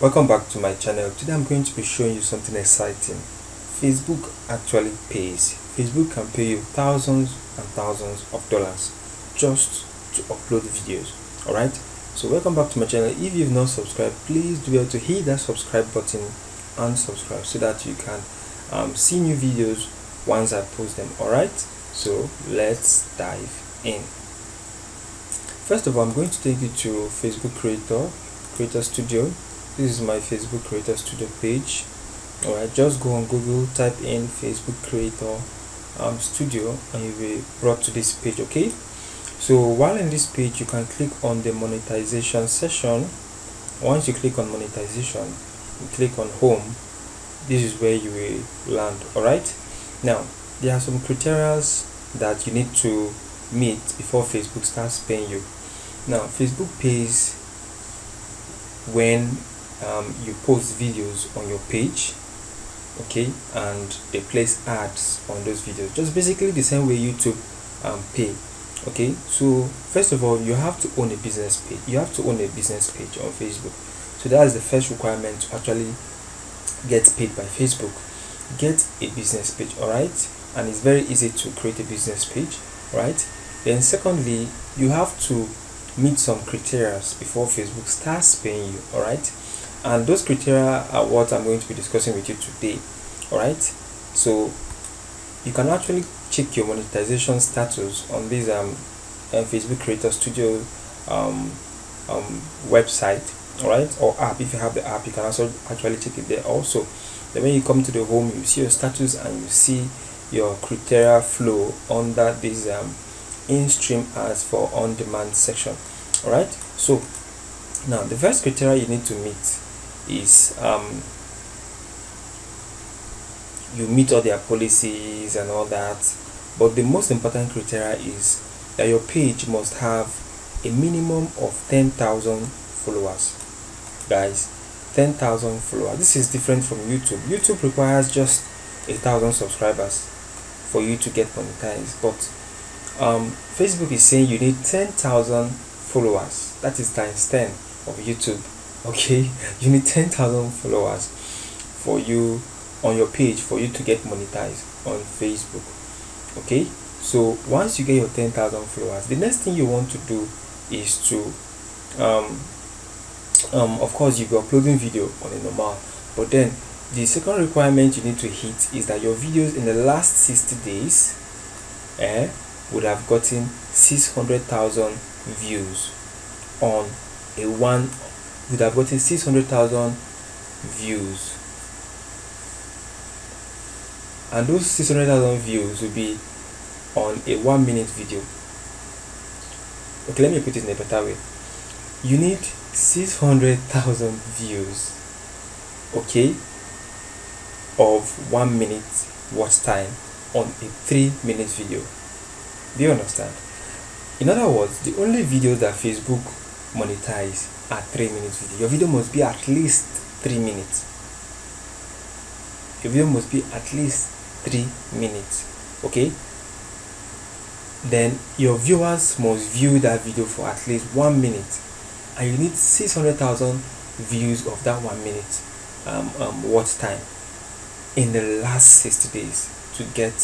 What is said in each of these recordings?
welcome back to my channel. Today i'm going to be showing you something exciting. Facebook actually pays. Facebook can pay you thousands and thousands of dollars just to upload videos all right so welcome back to my channel. If you've not subscribed please do well to hit that subscribe button and subscribe so that you can um, see new videos once i post them all right so let's dive in. First of all i'm going to take you to facebook creator creator studio this is my facebook creator studio page. All right just go on google type in facebook creator um, studio and you'll be brought to this page okay? So while in this page you can click on the monetization session. Once you click on monetization you click on home. This is where you will land all right now there are some criteria that you need to meet before facebook starts paying you. Now facebook pays when um, you post videos on your page okay and they place ads on those videos. Just basically the same way youtube um, pay okay? So first of all you have to own a business page. You have to own a business page on facebook. So that is the first requirement to actually get paid by facebook. Get a business page all right and it's very easy to create a business page right then secondly you have to meet some criteria before Facebook starts paying you all right and those criteria are what I'm going to be discussing with you today all right so you can actually check your monetization status on this um, uh, Facebook Creator Studio um, um, website all right or app if you have the app you can also actually check it there also. Then when you come to the home you see your status and you see your criteria flow under this um, in-stream ads for on-demand section all right so now the first criteria you need to meet is um, you meet all their policies and all that but the most important criteria is that your page must have a minimum of 10,000 followers. Guys 10,000 followers. This is different from YouTube. YouTube requires just a thousand subscribers for you to get monetized but um, Facebook is saying you need 10,000 followers. That is times 10 of YouTube okay? You need 10,000 followers for you on your page for you to get monetized on Facebook. Okay? So once you get your 10,000 followers the next thing you want to do is to um, um, of course you'll be uploading video on a normal but then the second requirement you need to hit is that your videos in the last 60 days eh, would have gotten 600,000 views on a one would have gotten 600,000 views. And those 600,000 views will be on a one minute video. Okay let me put it in a better way. You need 600,000 views okay of one minute watch time on a three minute video. Do you understand? In other words the only videos that facebook monetize are three minutes video your video must be at least three minutes. Your video must be at least three minutes okay? Then your viewers must view that video for at least one minute. And you need 600,000 views of that one minute. Um, um, watch time in the last 60 days to get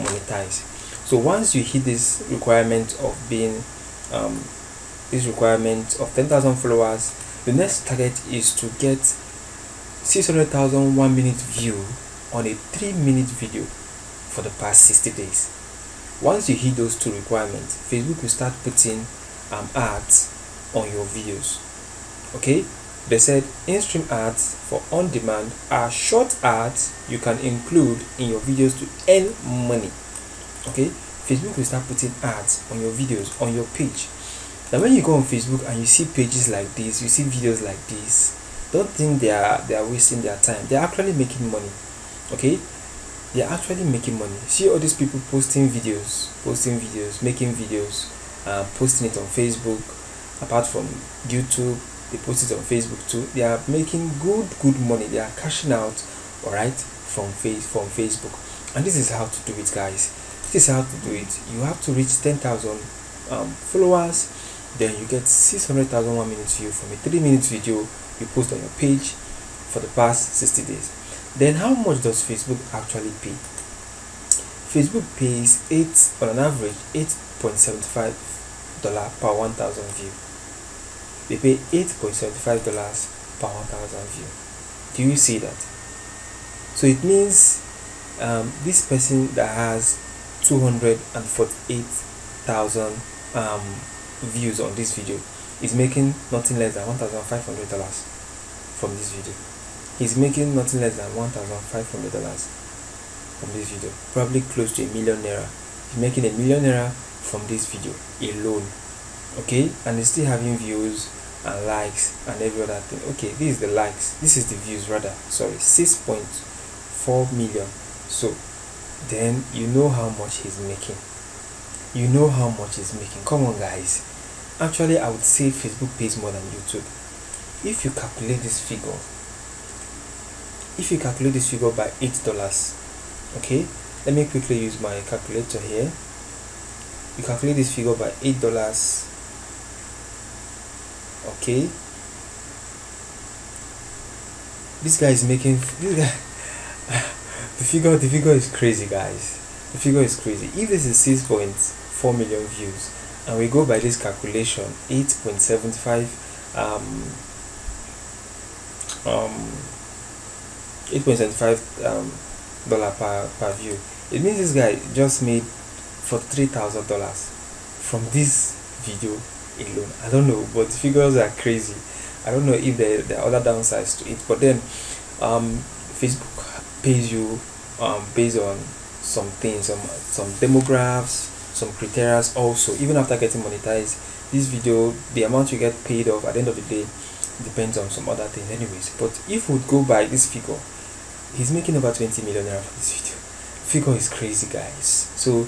monetized. So once you hit this requirement of being um, this requirement of 10,000 followers. The next target is to get 600,000 one minute view on a three minute video for the past 60 days. Once you hit those two requirements facebook will start putting um, ads on your videos. Okay? They said in-stream ads for on-demand are short ads you can include in your videos to earn money. Okay? Facebook will start putting ads on your videos on your page now when you go on facebook and you see pages like this you see videos like this don't think they are they are wasting their time. They're actually making money okay? They're actually making money. See all these people posting videos posting videos making videos uh, posting it on facebook. Apart from youtube they post it on facebook too. They are making good good money. They are cashing out all right from face from facebook. And this is how to do it guys. This is how to do it. You have to reach 10,000 um, followers then you get 600,000 one minute view from a three minute video you post on your page for the past 60 days. Then how much does facebook actually pay? Facebook pays 8 on an average 8.75 dollar per 1000 view. They pay 8.75 dollars per 1000 view. Do you see that? So it means um, this person that has 248,000 um, views on this video is making nothing less than $1,500 from this video. He's making nothing less than $1,500 from this video. Probably close to a million naira. He's making a million naira from this video alone. Okay, and he's still having views and likes and every other thing. Okay, this is the likes. This is the views rather. Sorry, 6.4 million. So then you know how much he's making you know how much he's making come on guys actually i would say facebook pays more than youtube. If you calculate this figure if you calculate this figure by eight dollars okay let me quickly use my calculator here. You calculate this figure by eight dollars okay. This guy is making this guy the figure the figure is crazy guys. The figure is crazy. If this is 6.4 million views and we go by this calculation 8.75 um um 8.75 um dollar per, per view. It means this guy just made for three thousand dollars from this video alone. I don't know but the figures are crazy. I don't know if there, there are other downsides to it but then um facebook pays you um, based on some things, some some demographics, some criteria also. Even after getting monetized, this video, the amount you get paid off at the end of the day depends on some other things anyways. But if we go by this figure, he's making over 20 million for this video. Figure is crazy guys. So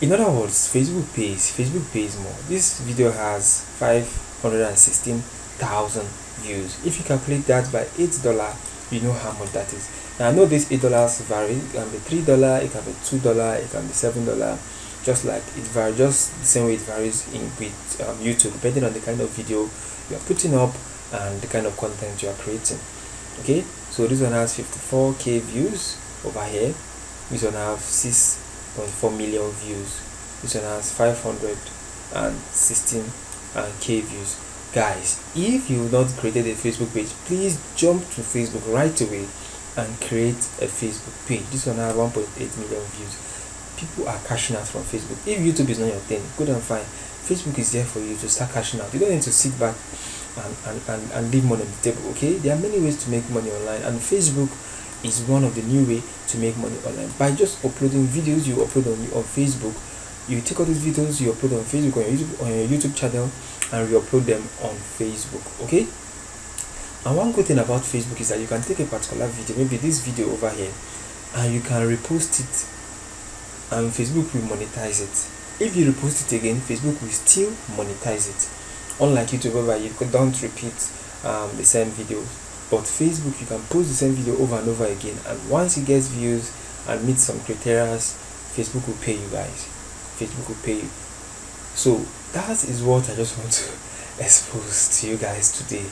in other words, Facebook pays, Facebook pays more. This video has 516,000 views. If you calculate that by $8, you know how much that is now I know these eight dollars vary. It can be three dollar, it can be two dollar, it can be seven dollar. Just like it varies, just the same way it varies in with um, YouTube, depending on the kind of video you are putting up and the kind of content you are creating. Okay, so this one has 54k views over here. This one has 6.4 million views. This one has 516 uh, k views. Guys, if you've not created a Facebook page, please jump to Facebook right away and create a Facebook page. This one has 1.8 million views. People are cashing out from Facebook. If YouTube is not your thing, good and fine. Facebook is there for you to start cashing out. You don't need to sit back and, and, and, and leave money on the table. Okay, there are many ways to make money online, and Facebook is one of the new way to make money online by just uploading videos you upload on on Facebook. You take all these videos you upload on Facebook on your YouTube on your YouTube channel and re-upload them on Facebook. Okay and one good thing about facebook is that you can take a particular video maybe this video over here and you can repost it and facebook will monetize it. If you repost it again facebook will still monetize it. Unlike youtube where you don't repeat um, the same video. But facebook you can post the same video over and over again. And once it gets views and meets some criteria facebook will pay you guys. Facebook will pay you. So that is what i just want to expose to you guys today.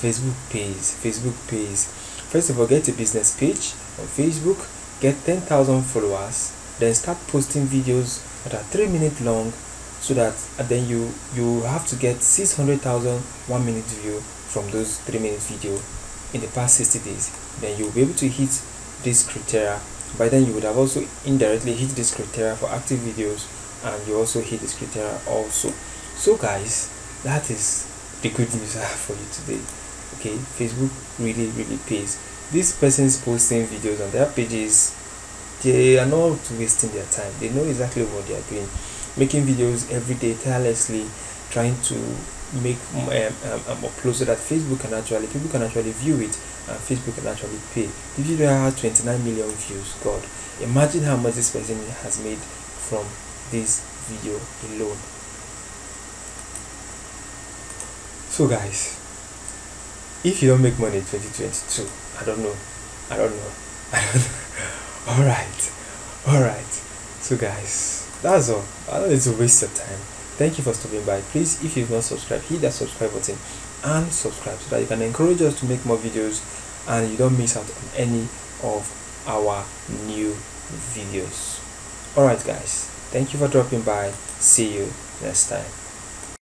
Facebook pays. Facebook pays. First of all, get a business page on Facebook, get 10,000 followers, then start posting videos that are 3 minutes long so that then you you have to get 600,000 1 minute view from those 3 minute video in the past 60 days. Then you'll be able to hit this criteria. By then you would have also indirectly hit this criteria for active videos and you also hit this criteria also. So guys, that is the good news I have for you today okay facebook really really pays these persons posting videos on their pages they are not wasting their time. They know exactly what they are doing. Making videos every day tirelessly trying to make um, um, um, upload so that facebook can actually people can actually view it and facebook can actually pay. The video has 29 million views god imagine how much this person has made from this video alone. So guys if you don't make money in 2022 i don't know. I don't know. I don't know all right. All right. So guys that's all. I don't need to waste your time. Thank you for stopping by. Please if you've not subscribed hit that subscribe button and subscribe so that you can encourage us to make more videos and you don't miss out on any of our new videos. Alright guys. Thank you for dropping by. See you next time